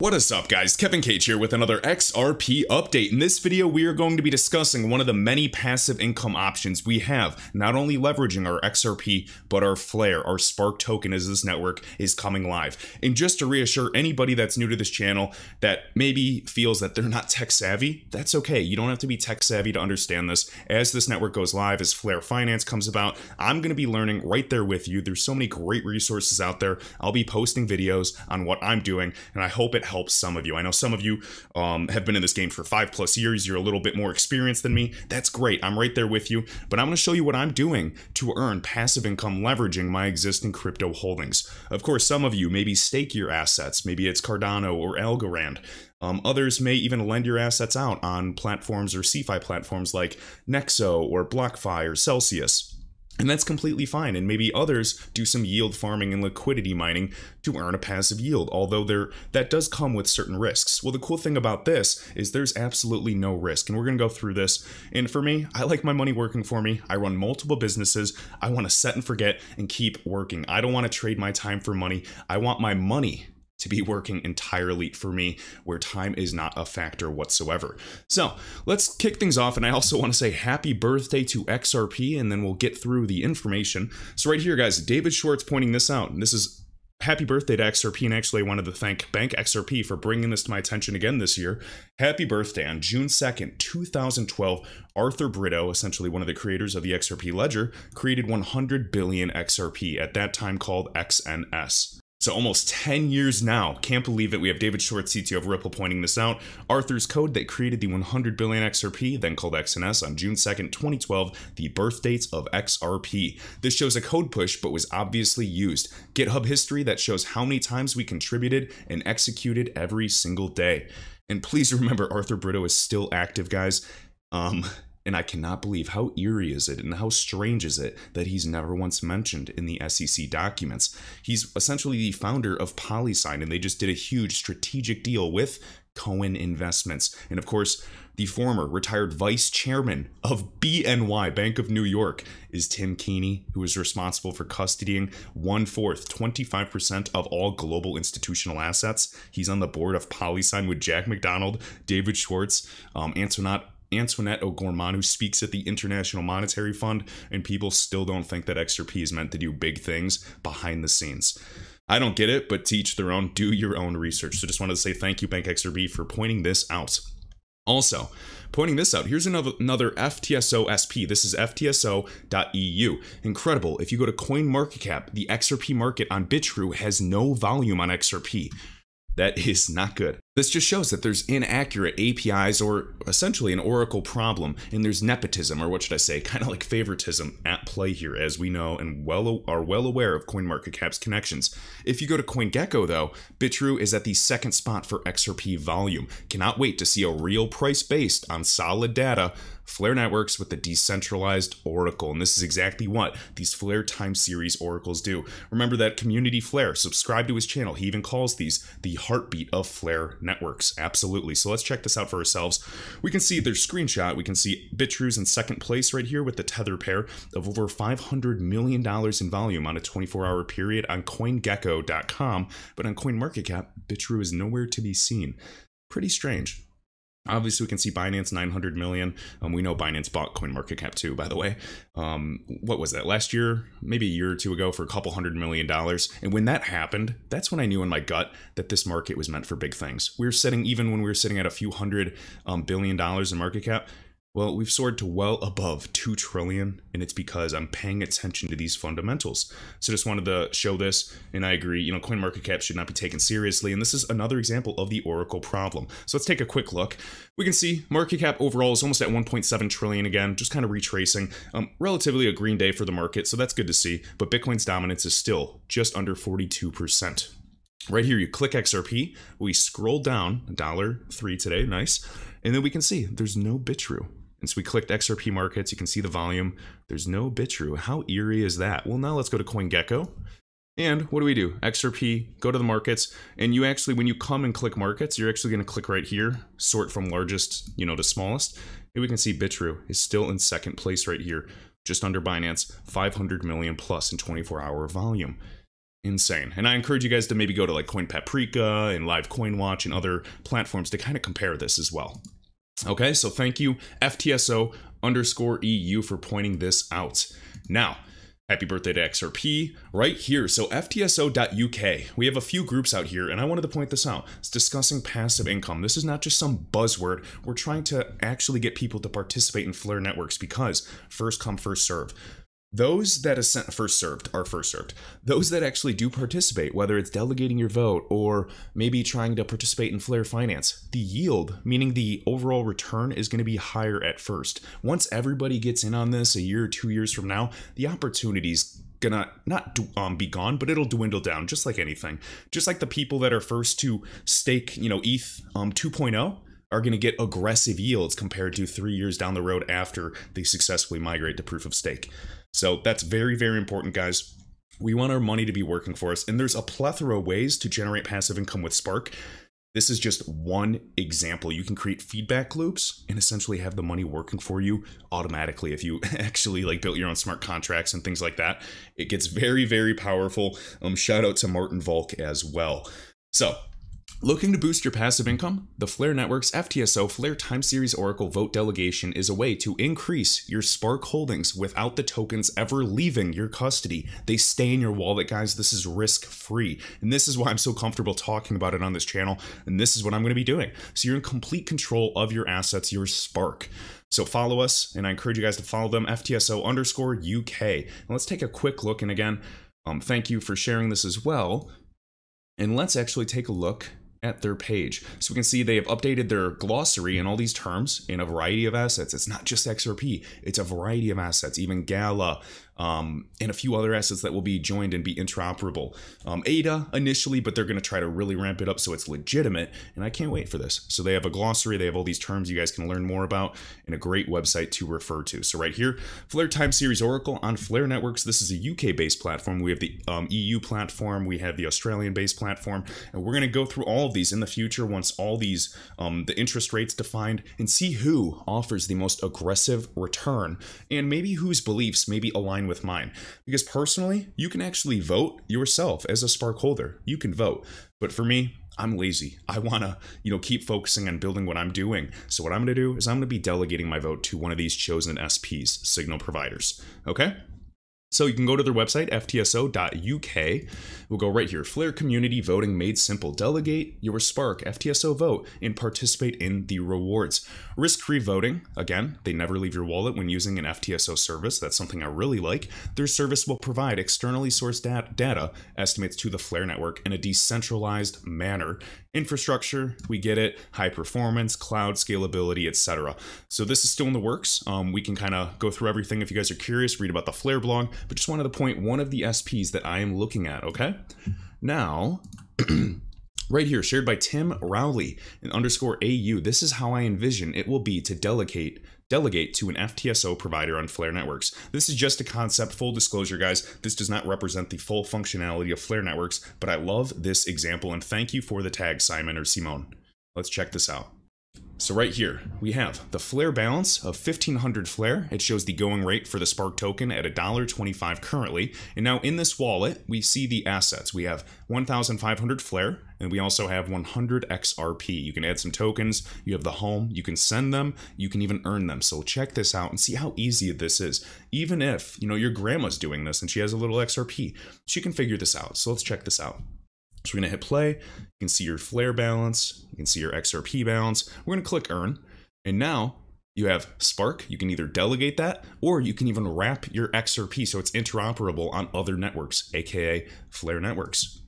What is up guys, Kevin Cage here with another XRP update. In this video we are going to be discussing one of the many passive income options we have, not only leveraging our XRP, but our Flare, our Spark token as this network is coming live. And just to reassure anybody that's new to this channel that maybe feels that they're not tech savvy, that's okay. You don't have to be tech savvy to understand this. As this network goes live, as Flare Finance comes about, I'm going to be learning right there with you. There's so many great resources out there. I'll be posting videos on what I'm doing, and I hope it helps some of you. I know some of you um, have been in this game for five plus years. You're a little bit more experienced than me. That's great. I'm right there with you. But I'm going to show you what I'm doing to earn passive income leveraging my existing crypto holdings. Of course, some of you maybe stake your assets. Maybe it's Cardano or Algorand. Um, others may even lend your assets out on platforms or CeFi platforms like Nexo or BlockFi or Celsius. And that's completely fine. And maybe others do some yield farming and liquidity mining to earn a passive yield, although there that does come with certain risks. Well, the cool thing about this is there's absolutely no risk. And we're to go through this. And for me, I like my money working for me. I run multiple businesses. I want to set and forget and keep working. I don't want to trade my time for money. I want my money to be working entirely for me where time is not a factor whatsoever. So let's kick things off. And I also want to say happy birthday to XRP, and then we'll get through the information. So, right here, guys, David Schwartz pointing this out. And this is happy birthday to XRP. And actually, I wanted to thank Bank XRP for bringing this to my attention again this year. Happy birthday on June 2nd, 2012. Arthur Brito, essentially one of the creators of the XRP ledger, created 100 billion XRP, at that time called XNS. So almost 10 years now. Can't believe it. We have David Schwartz, CTO of Ripple, pointing this out. Arthur's code that created the 100 billion XRP, then called XNS, on June 2nd, 2012, the birth dates of XRP. This shows a code push, but was obviously used. GitHub history that shows how many times we contributed and executed every single day. And please remember, Arthur Brito is still active, guys. Um, and I cannot believe how eerie is it and how strange is it that he's never once mentioned in the SEC documents. He's essentially the founder of PolySign, and they just did a huge strategic deal with Cohen Investments. And of course, the former retired vice chairman of BNY, Bank of New York, is Tim Keaney, who is responsible for custodying one fourth, 25% of all global institutional assets. He's on the board of PolySign with Jack McDonald, David Schwartz, um, Antoinette Antoinette O'Gorman, who speaks at the International Monetary Fund, and people still don't think that XRP is meant to do big things behind the scenes. I don't get it, but teach their own, do your own research. So just wanted to say thank you, Bank XRP, for pointing this out. Also, pointing this out, here's another, another FTSO SP. This is FTSO.eu. Incredible. If you go to CoinMarketCap, the XRP market on Bitrue has no volume on XRP. That is not good. This just shows that there's inaccurate APIs or essentially an Oracle problem, and there's nepotism, or what should I say, kind of like favoritism at play here, as we know and well are well aware of CoinMarketCap's connections. If you go to CoinGecko, though, Bitrue is at the second spot for XRP volume. Cannot wait to see a real price based on solid data Flare Networks with the decentralized Oracle. And this is exactly what these Flare time series oracles do. Remember that community Flare, subscribe to his channel. He even calls these the heartbeat of Flare networks. Absolutely. So let's check this out for ourselves. We can see their screenshot. We can see Bitrue's in second place right here with the tether pair of over $500 million in volume on a 24 hour period on CoinGecko.com. But on CoinMarketCap, Bitrue is nowhere to be seen. Pretty strange. Obviously, we can see Binance 900 million. Um, we know Binance bought CoinMarketCap too, by the way. Um, what was that last year? Maybe a year or two ago for a couple hundred million dollars. And when that happened, that's when I knew in my gut that this market was meant for big things. We were sitting, even when we were sitting at a few hundred um, billion dollars in market cap, well, we've soared to well above 2 trillion, and it's because I'm paying attention to these fundamentals. So just wanted to show this, and I agree, you know, coin market cap should not be taken seriously, and this is another example of the Oracle problem. So let's take a quick look. We can see market cap overall is almost at 1.7 trillion again, just kind of retracing. Um, relatively a green day for the market, so that's good to see, but Bitcoin's dominance is still just under 42%. Right here, you click XRP, we scroll down, dollar three today, nice, and then we can see there's no Bitrue. And so we clicked XRP markets. You can see the volume. There's no Bitrue. How eerie is that? Well, now let's go to CoinGecko. And what do we do? XRP, go to the markets, and you actually, when you come and click markets, you're actually going to click right here, sort from largest, you know, to smallest. And we can see Bitrue is still in second place right here, just under Binance, 500 million plus in 24 hour volume. insane. And I encourage you guys to maybe go to like Coin Paprika and Live Coin Watch and other platforms to kind of compare this as well. Okay, so thank you, FTSO underscore EU, for pointing this out. Now, Happy birthday to XRP right here. So, FTSO.UK, we have a few groups out here, and I wanted to point this out. It's discussing passive income. This is not just some buzzword. We're trying to actually get people to participate in Flare networks because first come, first serve those that are first served are first served. Those that actually do participate, whether it's delegating your vote or maybe trying to participate in Flare Finance, the yield, meaning the overall return, is going to be higher at first. Once everybody gets in on this a year or two years from now, the opportunities gonna not um, be gone, but it'll dwindle down, just like anything. Just like the people that are first to stake, you know, ETH um, 2.0 are going to get aggressive yields compared to three years down the road after they successfully migrate to proof of stake. So that's very, very important, guys. We want our money to be working for us, and there's a plethora of ways to generate passive income with Spark. This is just one example. You can create feedback loops and essentially have the money working for you automatically if you actually like built your own smart contracts and things like that. It gets very, very powerful. Um, shout out to Martin Volk as well. So Looking to boost your passive income? The Flare Network's FTSO Flare Time Series Oracle Vote Delegation is a way to increase your Spark holdings without the tokens ever leaving your custody. They stay in your wallet, guys. This is risk free. And this is why I'm so comfortable talking about it on this channel. And this is what I'm going to be doing. So you're in complete control of your assets, your Spark. So follow us, and I encourage you guys to follow them, FTSO underscore UK. And let's take a quick look. And again, um, thank you for sharing this as well. And let's actually take a look at their page. So we can see they have updated their glossary and all these terms in a variety of assets. It's not just XRP, it's a variety of assets, even Gala, um, and a few other assets that will be joined and be interoperable. Um, ADA initially, but they're going to try to really ramp it up so it's legitimate, and I can't wait for this. So they have a glossary, they have all these terms you guys can learn more about, and a great website to refer to. So right here, Flare Time Series Oracle on Flare Networks. This is a UK-based platform. We have the um, EU platform, we have the Australian-based platform, and we're going to go through all of these in the future once all these um, the interest rates defined and see who offers the most aggressive return and maybe whose beliefs maybe align with mine. Because personally, you can actually vote yourself as a Spark holder. You can vote. But for me, I'm lazy. I want to, you know, keep focusing on building what I'm doing. So what I'm going to do is I'm going to be delegating my vote to one of these chosen SPs, signal providers. Okay? So you can go to their website, ftso.uk. We'll go right here. Flare Community Voting Made Simple. Delegate your Spark FTSO vote and participate in the rewards. Risk-free voting. Again, they never leave your wallet when using an FTSO service. That's something I really like. Their service will provide externally sourced data estimates to the Flare network in a decentralized manner. Infrastructure, we get it. High performance, cloud scalability, etc. So this is still in the works. Um, we can kind of go through everything if you guys are curious. Read about the Flare blog but just wanted to point one of the SPs that I am looking at, okay? Now, right here, shared by Tim Rowley and underscore AU, this is how I envision it will be to delegate delegate to an FTSO provider on Flare networks. This is just a concept, full disclosure, guys. This does not represent the full functionality of Flare networks, but I love this example and thank you for the tag, Simon or Simone. Let's check this out. So right here, we have the Flare balance of 1500 Flare. It shows the going rate for the Spark token at $1.25 currently. And now in this wallet, we see the assets. We have 1500 Flare, and we also have 100 XRP. You can add some tokens, you have the home, you can send them, you can even earn them. So check this out and see how easy this is. Even if, you know, your grandma's doing this and she has a little XRP, she can figure this out. So let's check this out. So we're going to hit play. You can see your Flare balance. You can see your XRP balance. We're going to click Earn. And now you have Spark. You can either delegate that or you can even wrap your XRP so it's interoperable on other networks, aka Flare networks.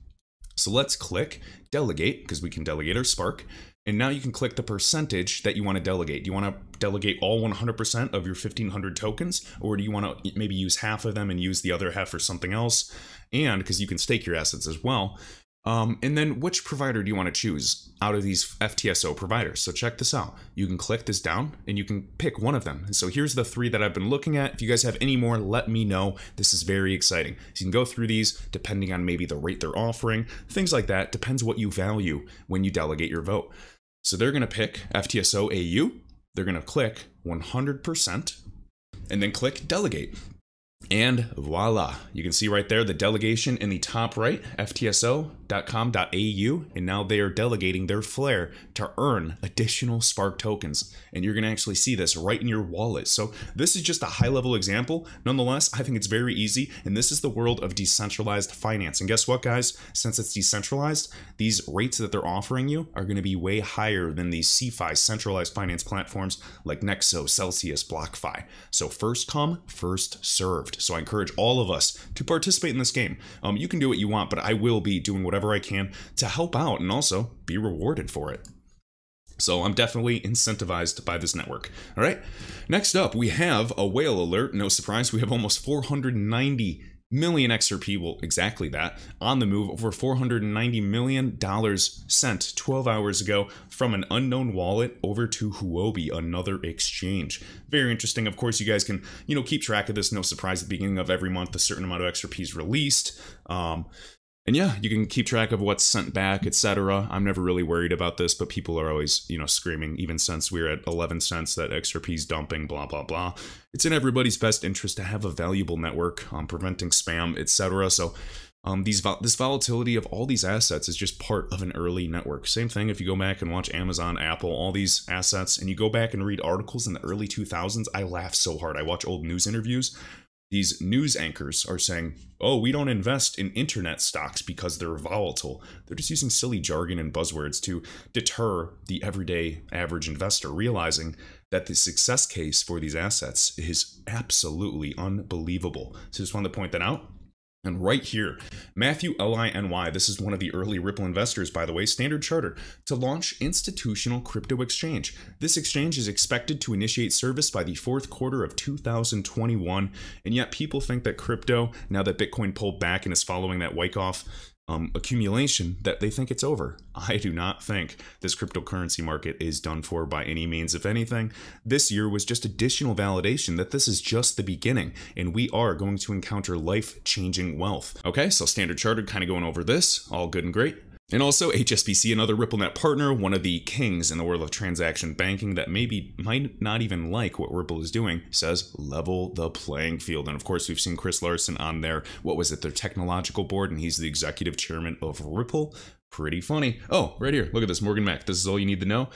So let's click Delegate because we can delegate our Spark. And now you can click the percentage that you want to delegate. Do you want to delegate all 100% of your 1500 tokens? Or do you want to maybe use half of them and use the other half for something else? And because you can stake your assets as well, um, and then which provider do you want to choose out of these FTSO providers? So check this out. You can click this down and you can pick one of them. And so here's the three that I've been looking at. If you guys have any more, let me know. This is very exciting. So you can go through these depending on maybe the rate they're offering, things like that. Depends what you value when you delegate your vote. So they're going to pick FTSO AU. They're going to click 100% and then click delegate. And voila, you can see right there the delegation in the top right, ftso.com.au, and now they are delegating their Flare to earn additional Spark tokens. And you're going to actually see this right in your wallet. So this is just a high level example. Nonetheless, I think it's very easy, and this is the world of decentralized finance. And guess what, guys? Since it's decentralized, these rates that they're offering you are going to be way higher than these CeFi centralized finance platforms like Nexo, Celsius, BlockFi. So first come, first served. So I encourage all of us to participate in this game. Um, you can do what you want, but I will be doing whatever I can to help out and also be rewarded for it. So I'm definitely incentivized by this network. All right. Next up, we have a whale alert. No surprise, we have almost 490 million XRP, well, exactly that, on the move, over $490 million sent 12 hours ago from an unknown wallet over to Huobi, another exchange. Very interesting. Of course, you guys can, you know, keep track of this. No surprise, at the beginning of every month, a certain amount of XRP is released. Um, and yeah, you can keep track of what's sent back, etc. I'm never really worried about this, but people are always, you know, screaming, even since we're at 11 cents that XRP's dumping, blah, blah, blah. It's in everybody's best interest to have a valuable network, um, preventing spam, etc. So um, these this volatility of all these assets is just part of an early network. Same thing if you go back and watch Amazon, Apple, all these assets, and you go back and read articles in the early 2000s. I laugh so hard. I watch old news interviews these news anchors are saying, oh, we don't invest in internet stocks because they're volatile. They're just using silly jargon and buzzwords to deter the everyday average investor, realizing that the success case for these assets is absolutely unbelievable. So just wanted to point that out. And right here, Matthew L-I-N-Y, this is one of the early Ripple investors, by the way, Standard Chartered, to launch institutional crypto exchange. This exchange is expected to initiate service by the fourth quarter of 2021, and yet people think that crypto, now that Bitcoin pulled back and is following that Wyckoff um, accumulation that they think it's over. I do not think this cryptocurrency market is done for by any means. If anything, this year was just additional validation that this is just the beginning and we are going to encounter life changing wealth. Okay, so Standard Chartered kind of going over this, all good and great. And also HSBC, another RippleNet partner, one of the kings in the world of transaction banking that maybe might not even like what Ripple is doing, says level the playing field. And of course, we've seen Chris Larsen on their, what was it, their technological board, and he's the executive chairman of Ripple. Pretty funny. Oh, right here, look at this, Morgan Mac. This is all you need to know.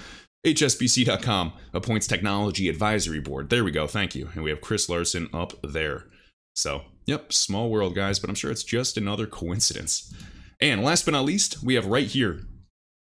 HSBC.com appoints technology advisory board. There we go, thank you. And we have Chris Larsen up there. So, yep, small world, guys, but I'm sure it's just another coincidence. And last but not least, we have right here,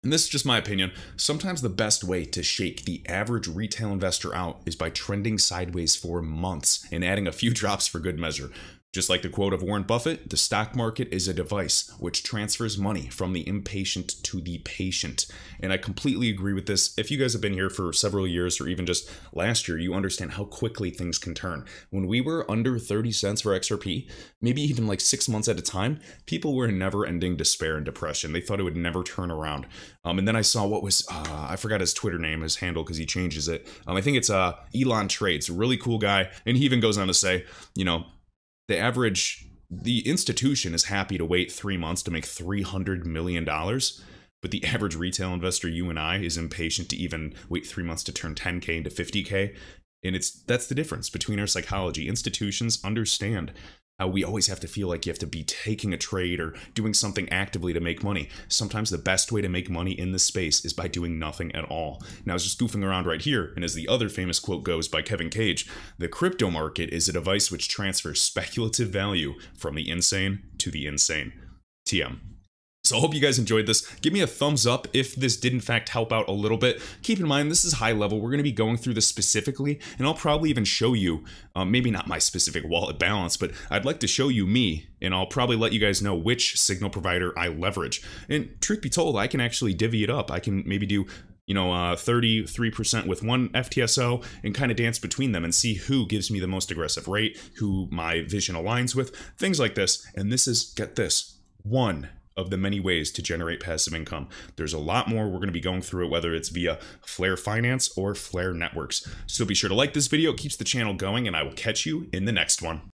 and this is just my opinion, sometimes the best way to shake the average retail investor out is by trending sideways for months and adding a few drops for good measure. Just like the quote of Warren Buffett, the stock market is a device which transfers money from the impatient to the patient. And I completely agree with this. If you guys have been here for several years or even just last year, you understand how quickly things can turn. When we were under 30 cents for XRP, maybe even like six months at a time, people were in never ending despair and depression. They thought it would never turn around. Um, and then I saw what was, uh, I forgot his Twitter name, his handle, because he changes it. Um, I think it's uh, Elon Trades, really cool guy. And he even goes on to say, you know, the average the institution is happy to wait three months to make $300 million but the average retail investor you and i is impatient to even wait three months to turn 10k into 50k and it's that's the difference between our psychology. Institutions understand how we always have to feel like you have to be taking a trade or doing something actively to make money. Sometimes the best way to make money in this space is by doing nothing at all. Now, I was just goofing around right here, and as the other famous quote goes by Kevin Cage, the crypto market is a device which transfers speculative value from the insane to the insane. TM. So I hope you guys enjoyed this. Give me a thumbs up if this did in fact help out a little bit. Keep in mind, this is high level. We're going to be going through this specifically, and I'll probably even show you, um, maybe not my specific wallet balance, but I'd like to show you me, and I'll probably let you guys know which signal provider I leverage. And truth be told, I can actually divvy it up. I can maybe do you know, uh, 33% with one FTSO and kind of dance between them and see who gives me the most aggressive rate, who my vision aligns with, things like this. And this is, get this, one of the many ways to generate passive income. There's a lot more. We're going to be going through it, whether it's via Flare Finance or Flare Networks. So be sure to like this video. It keeps the channel going, and I will catch you in the next one.